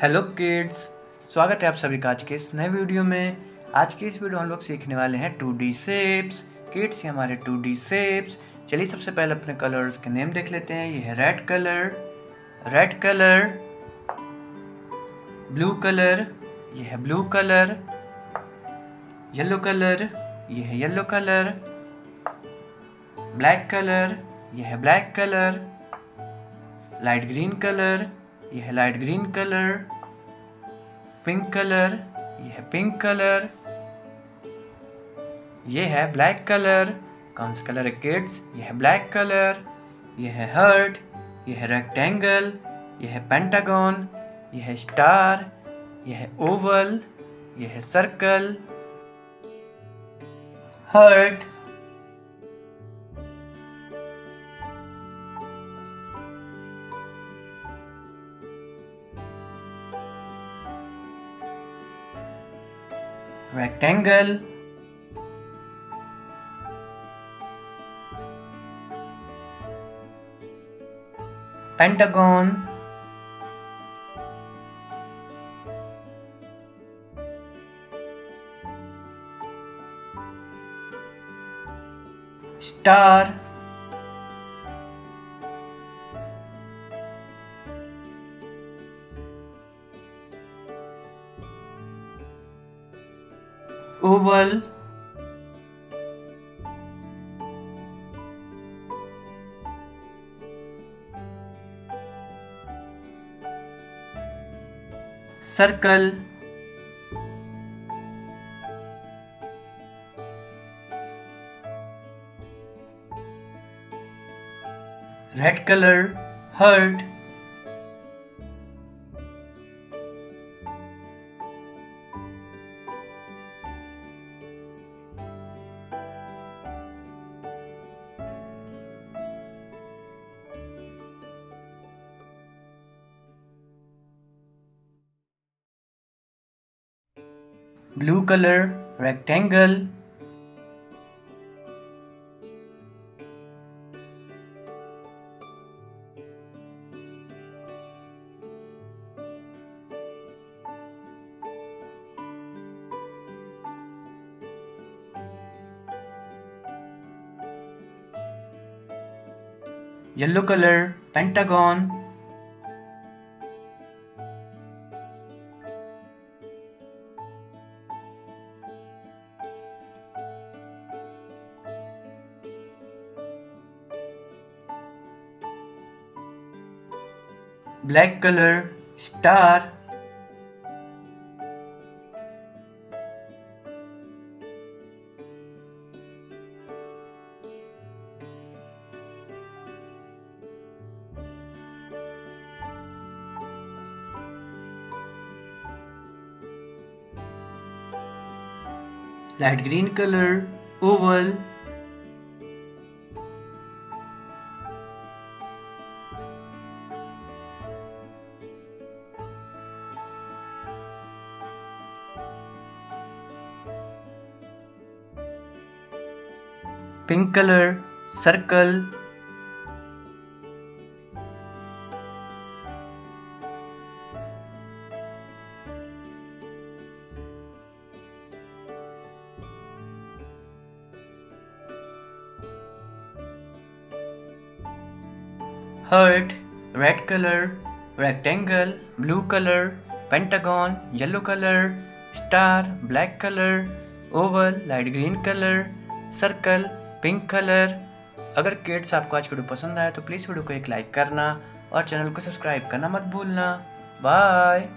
Hello kids, स्वागत है आप सभी का आज के इस नए वीडियो में। आज की इस वीडियो हम लोग सीखने वाले हैं टू डी सेप्स किड्स ये हमारे टू डी सेप्स चलिए सबसे पहले अपने कलर्स के नेम देख लेते हैं। ये है red colour red colour, blue colour, ये है ब्लू कलर, येलो कलर, ये है येलो कलर, ब्लैक कलर, ये है black colour, light green colour ये है light green colour pink colour ये है पिंक कलर ये है ब्लैक कलर कौन सा कलर है किड्स ये है ब्लैक कलर ये है हर्ट ये है रेक्टेंगल ये है पेंटागन ये है स्टार ये है ओवल ये है circle heart rectangle. Pentagon. Star oval circle red color heart blue color rectangle yellow color pentagon black color star. Light green color oval pink color circle heart red color rectangle blue color pentagon yellow color star black color oval light green color circle pink colour. अगर kids आपको आज video पसंद आया तो please video को एक like करना और चैनल को सब्सक्राइब करना मत भूलना। बाय।